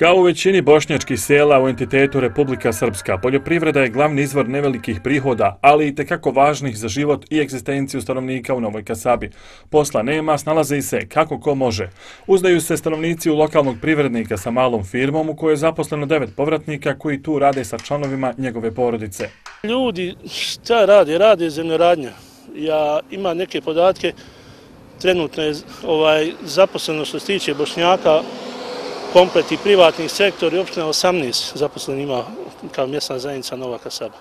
Kao u većini bošnjačkih sela u entitetu Republika Srpska, poljoprivreda je glavni izvor nevelikih prihoda, ali i tekako važnih za život i egzistenciju stanovnika u Novoj Kasabi. Posla nema, snalaze i se kako ko može. Uzdaju se stanovnici u lokalnog privrednika sa malom firmom u kojoj je zaposleno devet povratnika koji tu rade sa članovima njegove porodice. Ljudi šta rade? Rade zemljoradnja. Ja imam neke podatke, trenutno je ovaj, zaposleno što se tiče bošnjaka komplet i privatni sektor i opština 18 zaposlenih ima kao mjesna zajednica Nova Kasaba.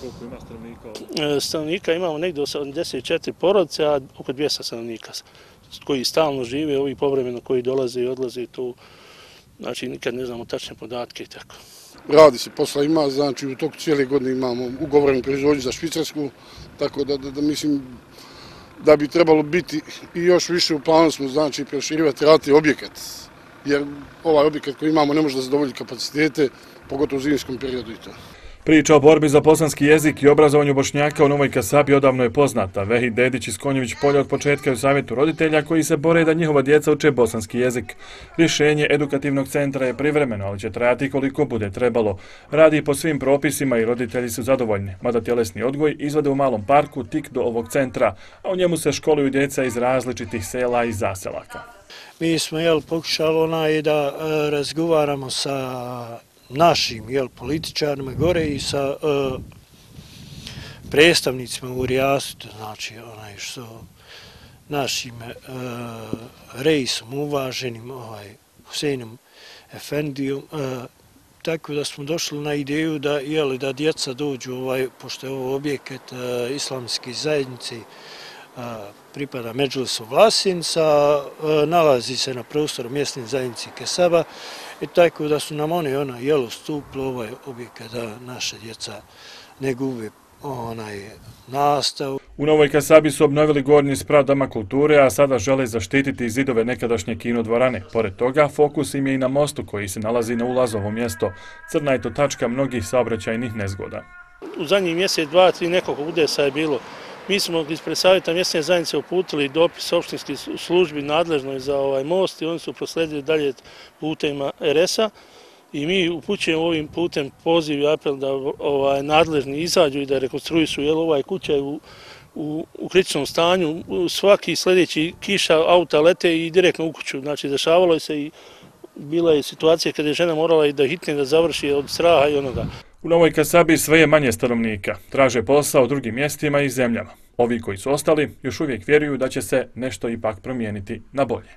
Koliko ima stanovnika? E, stanovnika imamo negdje 84 porodice, a oko 200 stanovnika koji stalno žive, ovi povremeno koji dolaze i odlaze tu. Znači, nikad ne znamo tačne podatke i tako. Radi se, posla ima, znači u toku cijele godine imamo ugovorenu proizvodnju za Švicarsku, tako da, da, da mislim da bi trebalo biti i još više u planu smo, znači, proširivati rati objekat jer ovaj objekat koji imamo ne može da zadovolji kapacitete, pogotovo u zimskom periodu i to. Priča o borbi za bosanski jezik i obrazovanju bošnjaka u Novoj Kasabi odavno je poznata. Vehi Dedić iz Konjević polja od početka je u savjetu roditelja koji se bore da njihova djeca uče bosanski jezik. Rješenje edukativnog centra je privremeno, ali će trajati koliko bude trebalo. Radi po svim propisima i roditelji su zadovoljni. Mada tjelesni odgoj izvode u malom parku tik do ovog centra, a u njemu se školuju djeca iz različitih sela i zaselaka. Mi smo jel, pokušali onaj da e, razgovaramo sa našim jel, političarima gore i sa e, predstavnicima u Rijasutu, znači onaj što našim e, rejsom uvaženim ovaj, Huseinom Efendijom, e, tako da smo došli na ideju da, jel, da djeca dođu, ovaj, pošto je ovo objekat e, islamske zajednice, pripada Međulisu Vlasinca, nalazi se na prostoru mjesne zajednici Kesaba i tako da su nam oni ona jelo stuplo ovaj objekat da naše djeca ne gubi onaj nastav. U Novoj Kasabi su obnovili gornji sprav dama kulture, a sada žele zaštititi zidove nekadašnje kino dvorane. Pored toga, fokus im je i na mostu koji se nalazi na ulazovo mjesto. Crna je to tačka mnogih saobraćajnih nezgoda. U zadnjih mjesec, dva, tri nekog udesa je bilo Mi smo ispred savjeta mjesne zajednice uputili dopis opštinskih službi nadležnoj za ovaj most i oni su prosledili dalje putem RS-a i mi upućujemo ovim putem poziv i apel da ovaj nadležni izađu i da rekonstruišu jel ovaj kuća u, u, u kritičnom stanju. Svaki sljedeći kiša auta lete i direktno u kuću. Znači, dešavalo je se i bila je situacija kada je žena morala i da hitne da završi od straha i onoga. U Novoj Kasabi sve je manje stanovnika. Traže posao u drugim mjestima i zemljama. Ovi koji su ostali još uvijek vjeruju da će se nešto ipak promijeniti na bolje.